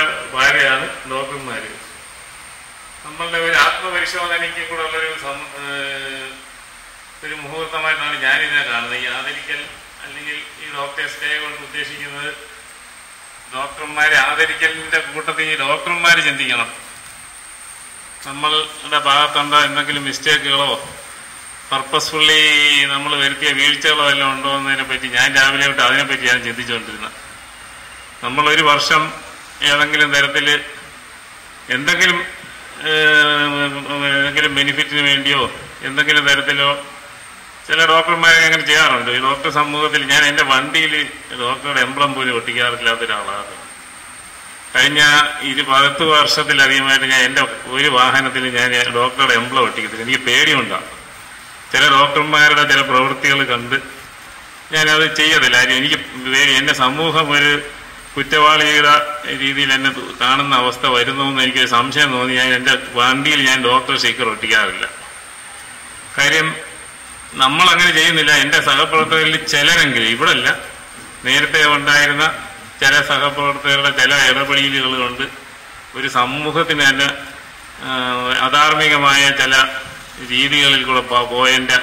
അവരുടെ ഭാര്യയാണ് ഡോക്ടർമാര് നമ്മളുടെ ഒരു ആത്മപരിശോധനയ്ക്ക് കൂടെ ഉള്ളൊരു ഒരു മുഹൂർത്തമായിട്ടാണ് ഞാനിതിനെ കാണുന്നത്. ഈ ആദരിക്കൽ അല്ലെങ്കിൽ ഈ ഡോക്ടേഴ്സ് ഡേ കൊണ്ട് ഉദ്ദേശിക്കുന്നത് ഡോക്ടർമാരെ ആദരിക്കലിന്റെ കൂട്ടത്തിൽ ഈ ഡോക്ടർമാർ ചിന്തിക്കണം. നമ്മളുടെ ഭാഗത്തുണ്ടോ എന്തെങ്കിലും മിസ്റ്റേക്കുകളോ? പർപ്പസ്ഫുള്ളി നമ്മൾ വരുത്തിയ വീഴ്ചകളോ എല്ലാം ഉണ്ടോ എന്നതിനെ പറ്റി ഞാൻ രാവിലെ തൊട്ട് അതിനെപ്പറ്റിയാണ് ചിന്തിച്ചുകൊണ്ടിരുന്നത്. നമ്മളൊരു വർഷം ഏതെങ്കിലും തരത്തിൽ എന്തെങ്കിലും എന്തെങ്കിലും ബെനിഫിറ്റിന് വേണ്ടിയോ എന്തെങ്കിലും തരത്തിലോ ചില ഡോക്ടർമാരെ അങ്ങനെ ചെയ്യാറുണ്ട്. ഈ ഡോക്ടർ സമൂഹത്തിൽ ഞാൻ എന്റെ വണ്ടിയിൽ ഡോക്ടറുടെ എംബ്ലം പോലും ഒട്ടിക്കാറില്ലാത്ത ഒരാളാണ് കഴിഞ്ഞ ഇരു പത്ത് വർഷത്തിലധികമായിട്ട് ഞാൻ എന്റെ ഒരു വാഹനത്തിൽ ഞാൻ ഡോക്ടറുടെ എംബ്ലം ഒട്ടിക്കത്തില്ല. എനിക്ക് പേടിയുണ്ടാകും ചില ഡോക്ടർമാരുടെ ചില പ്രവൃത്തികൾ കണ്ട് ഞാനത് ചെയ്യത്തില്ല എനിക്ക് എന്റെ സമൂഹം ഒരു കുറ്റവാളിയുടെ രീതിയിൽ എന്നെ കാണുന്ന അവസ്ഥ വരുന്നു എന്ന് എനിക്കൊരു സംശയം തോന്നി. ഞാൻ എന്റെ വണ്ടിയിൽ ഞാൻ ഡോക്ടർ സ്റ്റിക്കർ ഒട്ടിക്കാറില്ല. കാര്യം നമ്മൾ അങ്ങനെ ചെയ്യുന്നില്ല. എന്റെ സഹപ്രവർത്തകരിൽ ചിലരെങ്കിലും ഇവിടെ അല്ല നേരത്തെ ഉണ്ടായിരുന്ന ചില സഹപ്രവർത്തകരുടെ ചില ഇടപെടലുകൾ കൊണ്ട് ഒരു സമൂഹത്തിന് തന്നെ അധാർമികമായ ചില രീതികളിൽ കൂടെ പോയതിന്റെ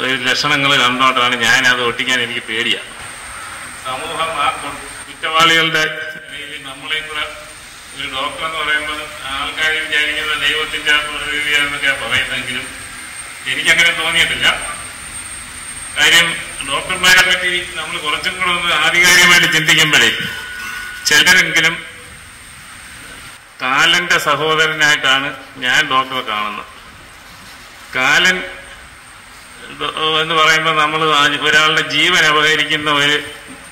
ഒരു ലക്ഷണങ്ങൾ കണ്ടോണ്ടാണ് ഞാൻ അത് ഒട്ടിക്കാൻ എനിക്ക് പേടിയാണ് സമൂഹം ആ കുറ്റവാളികളുടെ നമ്മളെയും കൂടെ ഒരു ഡോക്ടർ എന്ന് പറയുമ്പോൾ ആൾക്കാർ വിചാരിക്കുന്ന ദൈവത്തിന്റെ പ്രതിനിധിയാണെന്നൊക്കെ പറയുന്നെങ്കിലും എനിക്കങ്ങനെ തോന്നിയിട്ടില്ല. കാര്യം ഡോക്ടർമാരെ പറ്റി നമ്മൾ കുറച്ചും കൂടെ ഒന്ന് ആധികാരികമായിട്ട് ചിന്തിക്കുമ്പോഴേ ചിലരെങ്കിലും കാലന്റെ സഹോദരനായിട്ടാണ് ഞാൻ ഡോക്ടറെ കാണുന്നത്. കാലൻ എന്ന് പറയുമ്പോൾ നമ്മൾ ഒരാളുടെ ജീവൻ അപഹരിക്കുന്ന ഒരു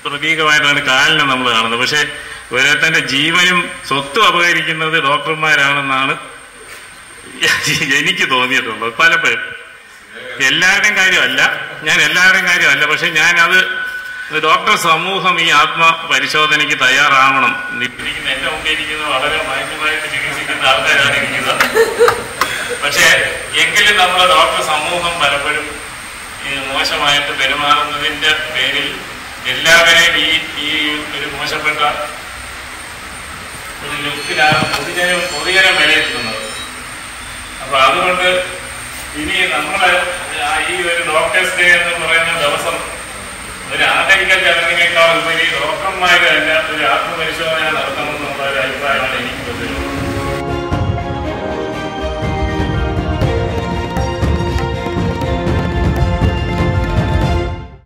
പ്രതീകമായിട്ടാണ് കാലിനെ നമ്മൾ കാണുന്നത്. പക്ഷെ ഓരോരുത്തന്റെ ജീവനും സ്വത്തും അപകരിക്കുന്നത് ഡോക്ടർമാരാണെന്നാണ് എനിക്ക് തോന്നിയിട്ടുള്ളത്. പലപ്പോഴും. എല്ലാവരുടെയും കാര്യമല്ല. ഞാൻ എല്ലാവരുടെയും കാര്യമല്ല. പക്ഷെ ഞാൻ അത് ഡോക്ടർ സമൂഹം ഈ ആത്മ പരിശോധനയ്ക്ക് തയ്യാറാവണം. ഇരിക്കുന്ന എന്റെ മുമ്പിൽ ഇരിക്കുന്ന വളരെ മാന്യമായിട്ട് ചികിത്സിക്കുന്ന ആൾക്കാരാണ് ഇരിക്കുന്നത്. പക്ഷേ എങ്കിലും നമ്മുടെ ഡോക്ടർ സമൂഹം പലപ്പോഴും മോശമായിട്ട് പെരുമാറുന്നതിന്റെ പേരിൽ എല്ലാവരെയും ഈ ഈ ഒരു മോശപ്പെട്ട ഒരു ലുക്കിലാണ് പൊതുജനം പൊതുജനം വിലയിരുത്തുന്നത്. അപ്പൊ അതുകൊണ്ട് ഇനി നമ്മൾ ആ ഈ ഒരു ഡോക്ടേഴ്സ് ഡേ എന്ന് പറയുന്ന ദിവസം ഒരു ആദരിക്കൽ ചടങ്ങിനേക്കാൾ ഉപരി ഡോക്ടർമാര് തന്നെ ഒരു ആത്മപരിശോധന നടത്തണം.